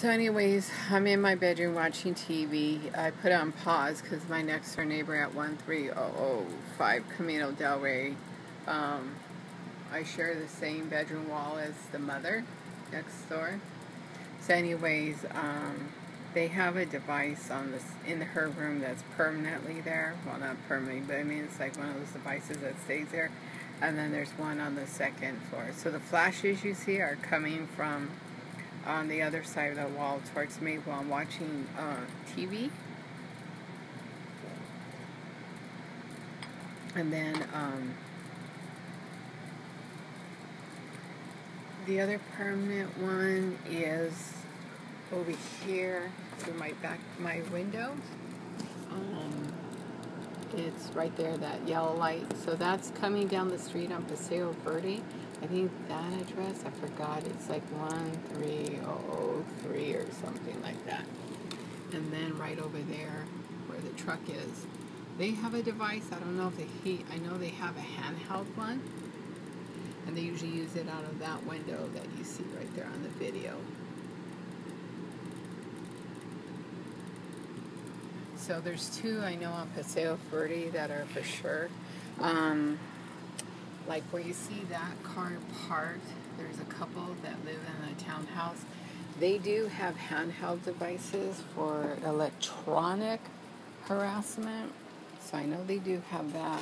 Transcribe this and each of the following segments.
So, anyways, I'm in my bedroom watching TV. I put on pause because my next door neighbor at 13005 Camino Del Rey, um, I share the same bedroom wall as the mother next door. So, anyways, um, they have a device on this in her room that's permanently there. Well, not permanently, but I mean it's like one of those devices that stays there. And then there's one on the second floor. So the flashes you see are coming from on the other side of the wall towards me while I'm watching uh, TV. And then um, the other permanent one is over here through my back my window. Um, it's right there, that yellow light. So that's coming down the street on Paseo Verde. I think that address, I forgot, it's like 13003 or something like that. And then right over there where the truck is, they have a device. I don't know if they heat, I know they have a handheld one. And they usually use it out of that window that you see right there on the video. So there's two I know on Paseo Verde that are for sure. Um, like where you see that car parked, there's a couple that live in a townhouse. They do have handheld devices for electronic harassment. So I know they do have that.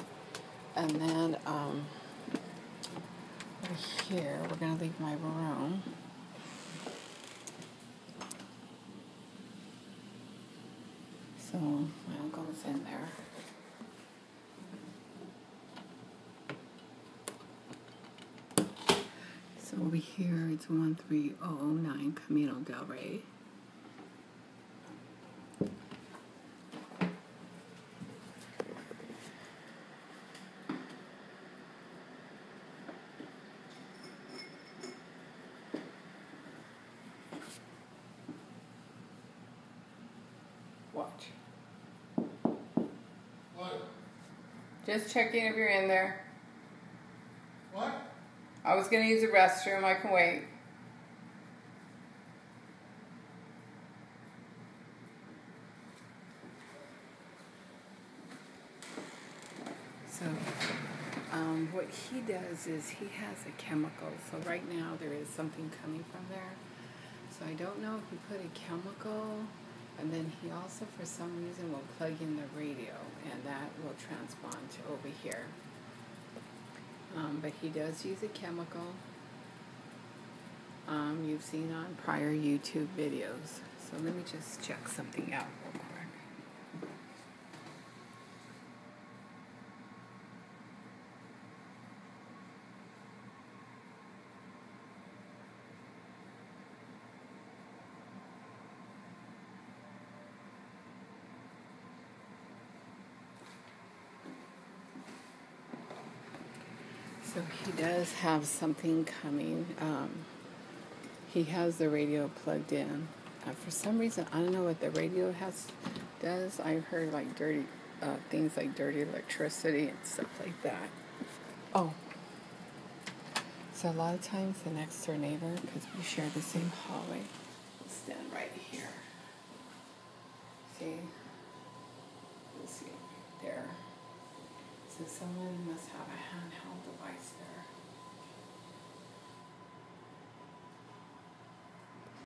And then um, over here, we're going to leave my room. So my uncle's in there. So over here it's 13009 Camino Del Rey. Watch. What? Just checking if you're in there. I was gonna use the restroom. I can wait. So, um, what he does is he has a chemical. So right now there is something coming from there. So I don't know if he put a chemical, and then he also, for some reason, will plug in the radio, and that will transpond to over here. Um, but he does use a chemical. Um, you've seen on prior YouTube videos. So let me just check something out real quick. So he does have something coming. Um, he has the radio plugged in. Uh, for some reason, I don't know what the radio has does. I've heard like dirty uh, things like dirty electricity and stuff like that. Oh, so a lot of times the next door neighbor, because we share the same hallway, stand right here. See? someone must have a handheld device there.